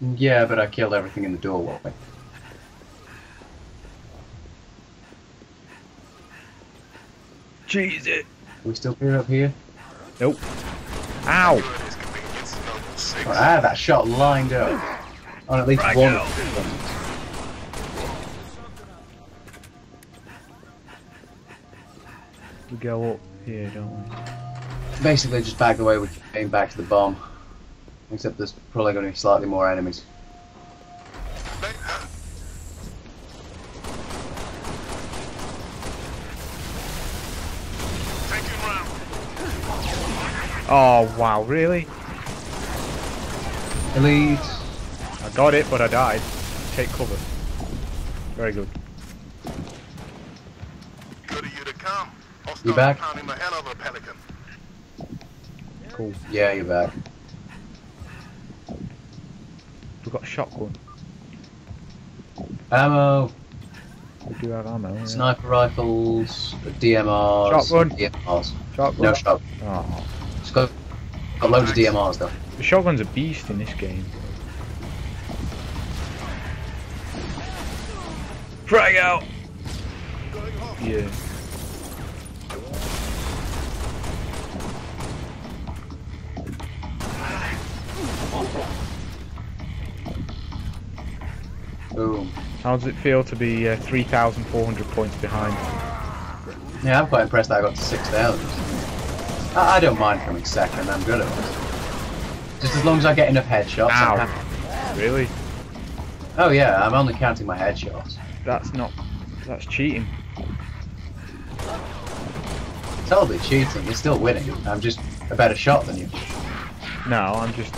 Yeah, but I killed everything in the doorway. Jeez it. Are we still clear up here? Nope. Ow! His convenience is level six. Oh, I had that shot lined up. On at least Frag one. out. of them. We go up here, don't we? Basically, just back the way we came back to the bomb. Except there's probably going to be slightly more enemies. Oh wow, really? Elite. I got it, but I died. Take cover. Very good. Good of you to come. Hostiles You back? the hell of a pelican. Cool. Yeah, you're back. We've got a shotgun. Ammo, We do have ammo. Yeah. sniper rifles, DMRs. Shotgun. DMRs. Shotgun. No shot. Oh. It's got, got loads of DMRs though. The shotgun's a beast in this game. Frag out! Yeah. Boom. How does it feel to be uh, 3,400 points behind? Yeah, I'm quite impressed that I got to 6,000. I, I don't mind coming second, I'm good at it. Just as long as I get enough headshots. I'm happy. Really? Oh yeah, I'm only counting my headshots. That's not... That's cheating. Totally cheating, you're still winning. I'm just a better shot than you. No, I'm just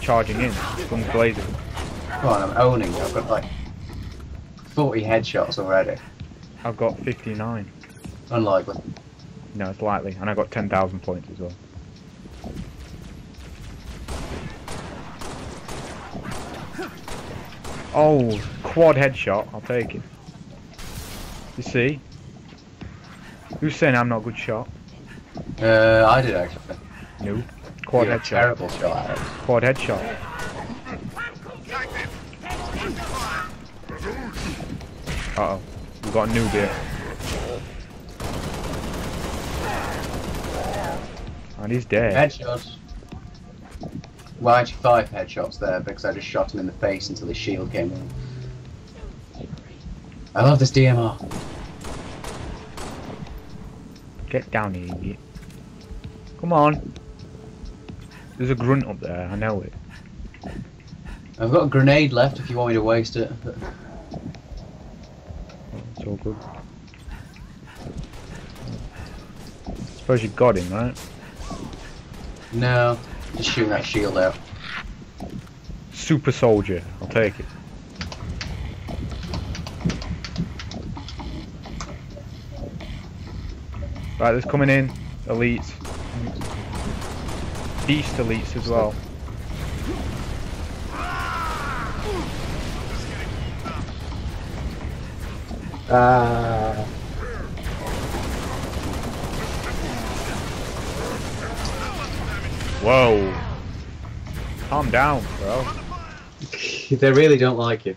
charging in. Guns blazing. Come on, I'm owning. I've got like 40 headshots already. I've got 59. Unlikely. No, it's likely. And I got 10,000 points as well. Oh, quad headshot. I'll take it. You see? Who's saying I'm not a good shot? Uh, I did actually. No. Quad You're headshot. terrible shot. Quad headshot. Uh oh. We've got a noob here. And he's dead. Headshots. Well, actually five headshots there because I just shot him in the face until his shield came in. I love this DMR. Get down here, idiot. Come on. There's a grunt up there, I know it. I've got a grenade left if you want me to waste it. All good. Suppose you got him, right? No, just shooting that shield out. Super soldier, I'll take it. Right, there's coming in elites. Beast elites as well. Ah. Whoa. Calm down, bro. they really don't like you.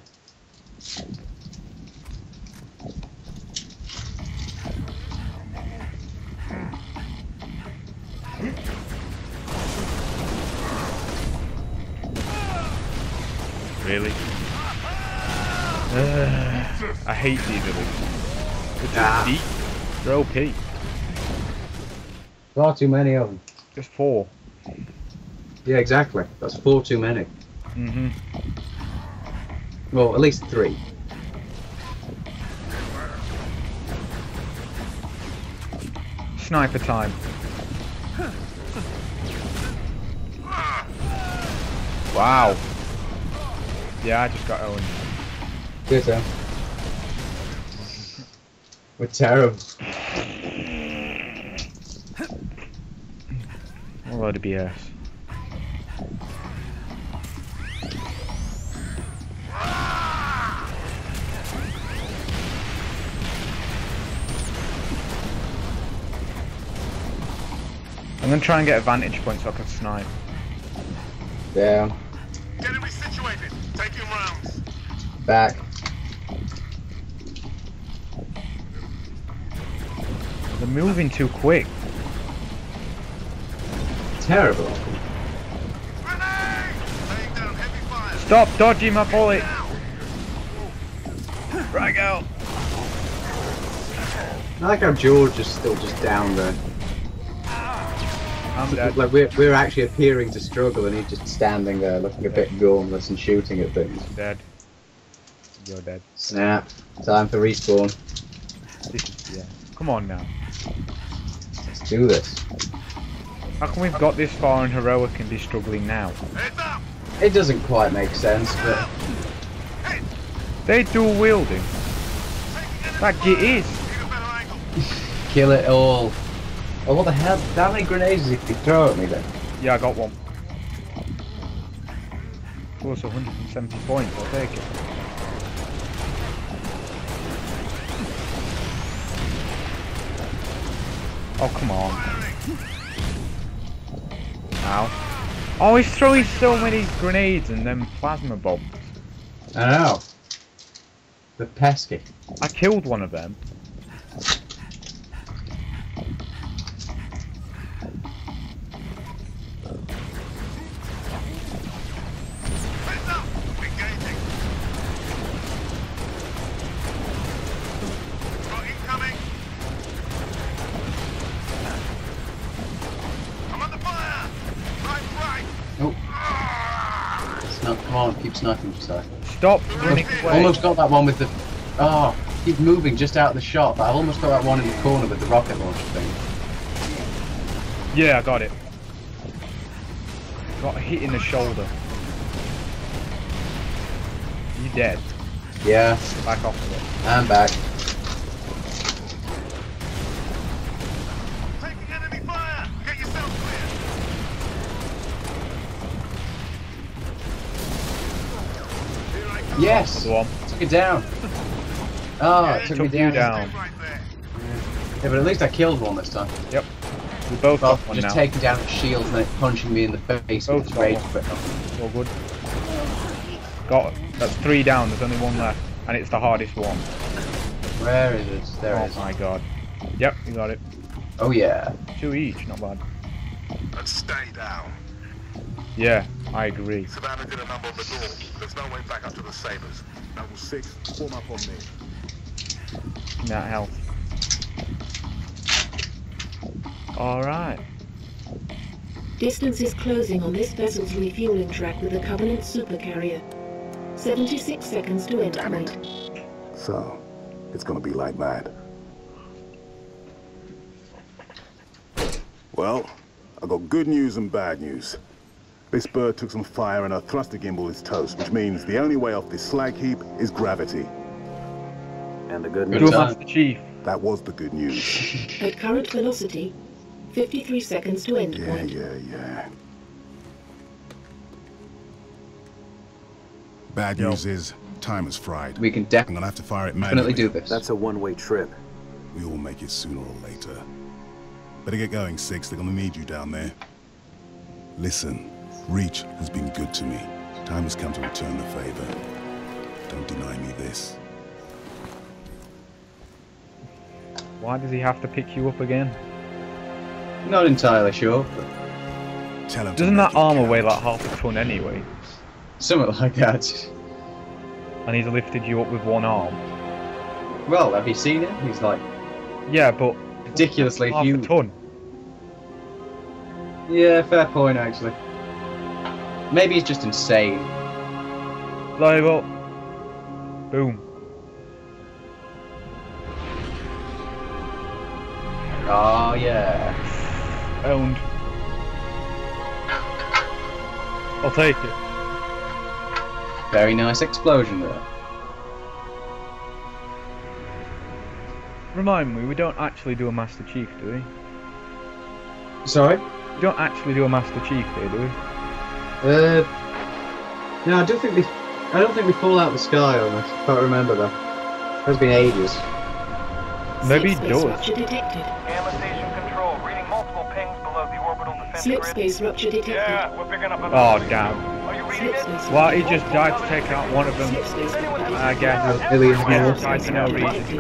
Really? Uh, I hate these. They're Ah. deep. They're OP. Far too many of them. Just four. Yeah, exactly. That's four too many. Mm-hmm. Well, at least three. Sniper time. Wow. Yeah, I just got Owen. Good, sir. We're terrible. A load of BS. I'm gonna try and get a vantage point so I can snipe. Yeah. Get him resituated. Taking rounds. Back. Moving too quick. Terrible. Grenade! Laying down heavy fire. Stop dodging my bullet. Now. Frag out. I like how George is still just down there. I'm dead. Like we're, we're actually appearing to struggle and he's just standing there looking a bit gormless and shooting at things. Dead. You're dead. Snap. Time for respawn. This is yeah. Come on now. Let's do this. How come we've got this far and heroic and be struggling now? It doesn't quite make sense, but They dual wielding. That git is. Need a better angle. kill it all. Oh, what the hell? How many grenades did he throw at me then? Yeah, I got one. Plus 170 points. I'll take it. Oh come on. Ow. Oh, he's throwing so many grenades and then plasma bombs. I know. The pesky. I killed one of them. Come on, keep sniping, Josiah. Stop running away. Almost got that one with the. Oh, keep moving just out of the shot, but I've almost got that one in the corner with the rocket launcher thing. Yeah, I got it. Got a hit in the shoulder. You dead. Yeah, Back off of it. I'm back. Yes! Another one. Took it down. Oh, it took, Took me down. down. Yeah, but at least I killed one this time. Yep. We both Well, got one just now. taking down its shield and then punching me in the face Both with its got rage one. quit. All good. Got that's three down. There's only one left, and it's the hardest one. Where is it? There oh it is. my god. Yep, you got it. Oh yeah. Two each, not bad. And stay down. Yeah, I agree. Savannah did a number on the door. There's no way back up to the Sabres. Noble 6, form up on me. That health. Alright. Distance is closing on this vessel's refueling track with the Covenant supercarrier. 76 seconds to endpoint. So, it's gonna be like that. Well, I got good news and bad news. This bird took some fire and our thruster gimbal is toast, which means the only way off this slag heap is gravity. And the good Good Duel news, time. Master Chief. That was the good news. At current velocity, 53 seconds to end Yeah, endpoint. yeah, yeah. Bad Yo. news is, time is fried. We can I'm definitely gonna have to fire it manually. do this. that's a one-way trip. We all make it sooner or later. Better get going, Six. They're gonna need you down there. Listen, Reach has been good to me. Time has come to return the favor. Don't deny me this. Why does he have to pick you up again? Not entirely sure, but Tell him Doesn't that it armor count. weigh like half a ton anyway? something like that. And he's lifted you up with one arm. Well, have you seen it? He's like Yeah, but ridiculously half a huge. ton. Yeah, fair point actually. Maybe he's just insane. Live up. Boom. Oh yeah. Owned. I'll take it. Very nice explosion there. Remind me, we don't actually do a Master Chief, do we? Sorry? We don't actually do a Master Chief here, do we? Uh, no, I don't think we. I don't think we fall out of the sky on this. I Can't remember that. It's been ages. Maybe Slip it space does. rupture detected. Gamma station control, reading multiple pings below the orbital defense Slip grid. space rupture detected. Yeah, we're picking up a Oh, damn. Are you reading Slipspace. Well, he just died to take out one of them. Slipspace. I guess. Aliens Yeah, knows. died for no reason.